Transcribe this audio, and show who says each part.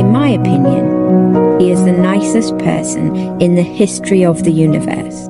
Speaker 1: In my opinion, he is the nicest person in the history of the universe.